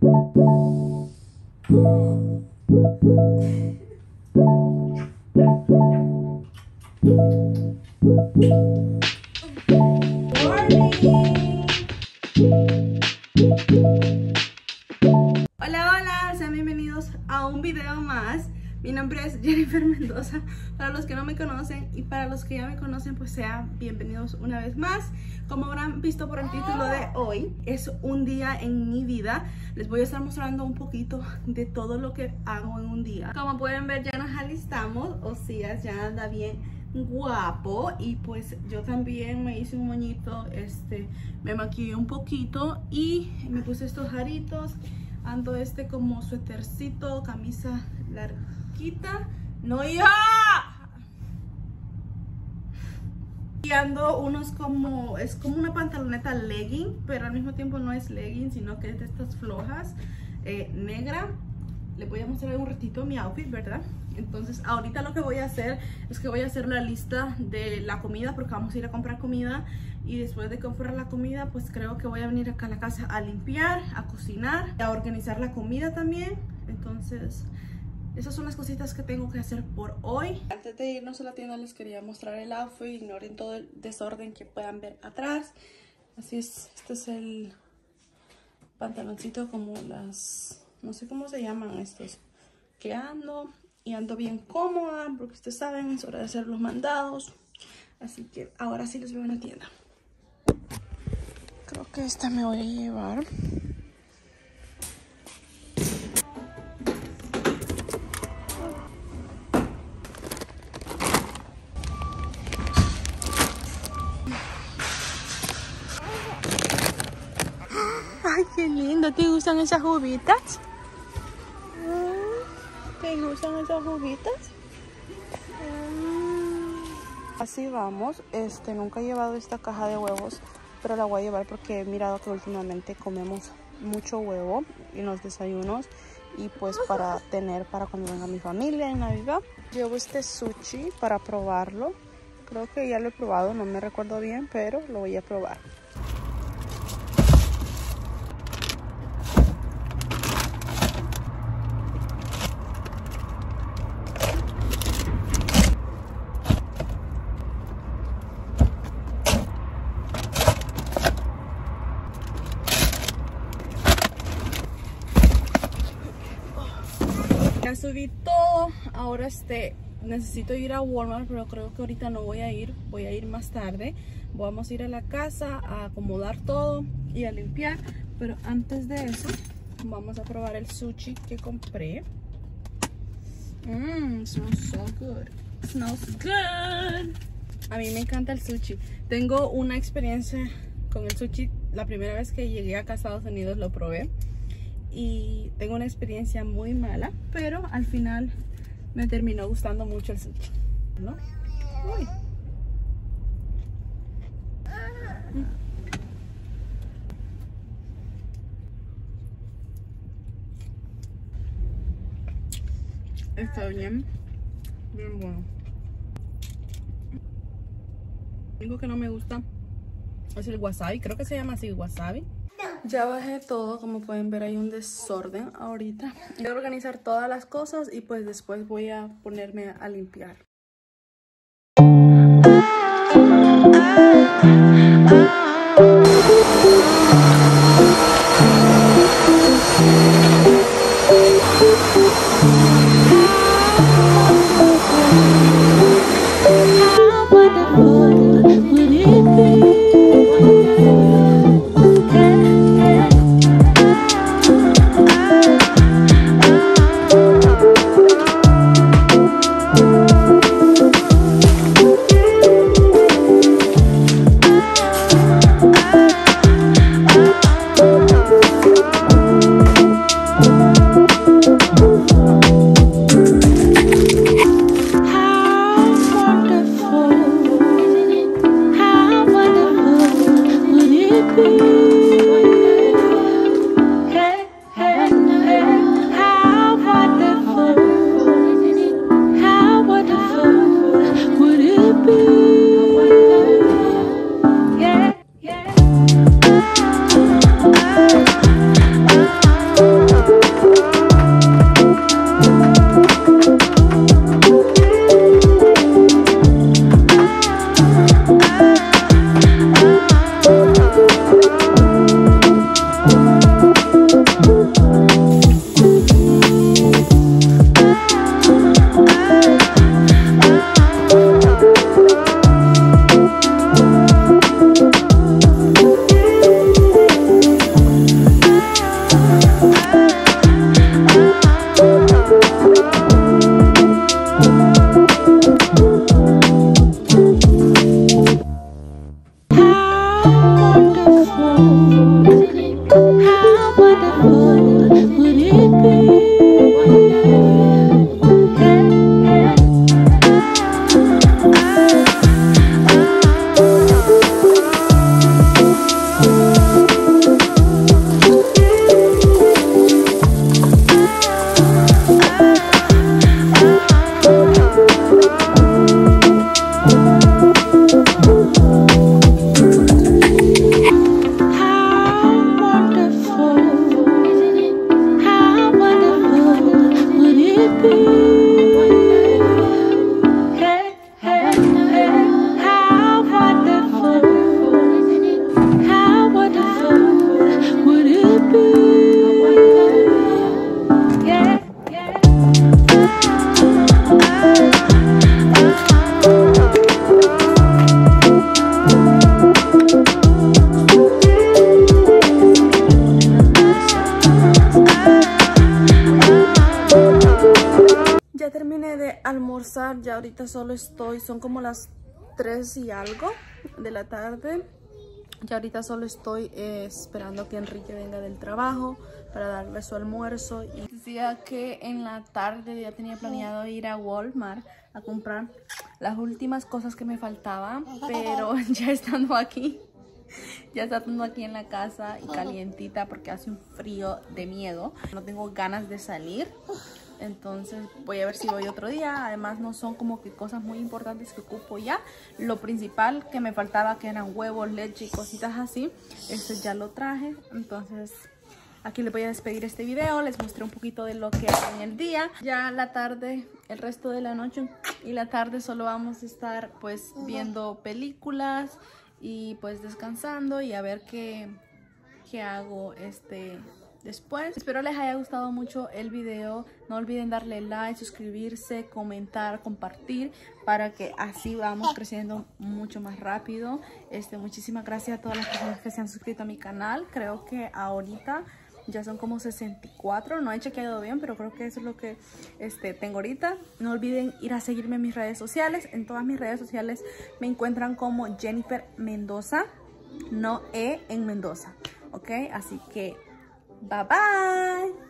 Thank you. Nombre es Jennifer Mendoza, para los que no me conocen y para los que ya me conocen, pues sean bienvenidos una vez más. Como habrán visto por el título de hoy, es un día en mi vida. Les voy a estar mostrando un poquito de todo lo que hago en un día. Como pueden ver, ya nos alistamos, o sea, ya anda bien guapo y pues yo también me hice un moñito, este, me maquillé un poquito y me puse estos jaritos ando este como suétercito, camisa no ya y ando unos como, es como una pantaloneta legging, pero al mismo tiempo no es legging, sino que es de estas flojas, eh, negra, le voy a mostrar un ratito mi outfit, ¿verdad? Entonces ahorita lo que voy a hacer es que voy a hacer la lista de la comida porque vamos a ir a comprar comida y después de comprar la comida pues creo que voy a venir acá a la casa a limpiar, a cocinar, a organizar la comida también. Entonces esas son las cositas que tengo que hacer por hoy. Antes de irnos a la tienda les quería mostrar el outfit, ignoren todo el desorden que puedan ver atrás. Así es, este es el pantaloncito como las, no sé cómo se llaman estos que ando y ando bien cómoda porque ustedes saben, es hora de hacer los mandados. Así que ahora sí les veo en la tienda. Creo que esta me voy a llevar. Qué lindo. ¿Te gustan esas juguitas? ¿Te gustan esas juguitas? Así vamos. Este, nunca he llevado esta caja de huevos, pero la voy a llevar porque he mirado que últimamente comemos mucho huevo en los desayunos y pues para tener para cuando venga mi familia en Navidad. Llevo este sushi para probarlo. Creo que ya lo he probado, no me recuerdo bien, pero lo voy a probar. Ya subí todo, ahora este necesito ir a Walmart, pero creo que ahorita no voy a ir, voy a ir más tarde. Vamos a ir a la casa a acomodar todo y a limpiar, pero antes de eso vamos a probar el sushi que compré. Mmm, smells so good. Smells good. A mí me encanta el sushi. Tengo una experiencia con el sushi. La primera vez que llegué acá a Estados Unidos lo probé y tengo una experiencia muy mala, pero al final me terminó gustando mucho el sushi. ¿no? Uy. Está bien, bien bueno. Lo único que no me gusta es el wasabi, creo que se llama así wasabi. Ya bajé todo, como pueden ver hay un desorden ahorita. Voy a organizar todas las cosas y pues después voy a ponerme a limpiar. De almorzar, ya ahorita solo estoy, son como las 3 y algo de la tarde. Ya ahorita solo estoy eh, esperando que Enrique venga del trabajo para darle su almuerzo. Y decía que en la tarde ya tenía planeado ir a Walmart a comprar las últimas cosas que me faltaban, pero ya estando aquí, ya estando aquí en la casa y calientita porque hace un frío de miedo, no tengo ganas de salir. Entonces voy a ver si voy otro día. Además no son como que cosas muy importantes que ocupo ya. Lo principal que me faltaba que eran huevos, leche y cositas así. Este ya lo traje. Entonces aquí les voy a despedir este video. Les mostré un poquito de lo que hago en el día. Ya la tarde, el resto de la noche y la tarde solo vamos a estar pues viendo películas y pues descansando y a ver qué, qué hago este después. Espero les haya gustado mucho el video. No olviden darle like, suscribirse, comentar, compartir para que así vamos creciendo mucho más rápido. Este, muchísimas gracias a todas las personas que se han suscrito a mi canal. Creo que ahorita ya son como 64, no he chequeado bien, pero creo que eso es lo que este, tengo ahorita. No olviden ir a seguirme en mis redes sociales. En todas mis redes sociales me encuentran como Jennifer Mendoza, no E en Mendoza. ¿Ok? Así que 拜拜。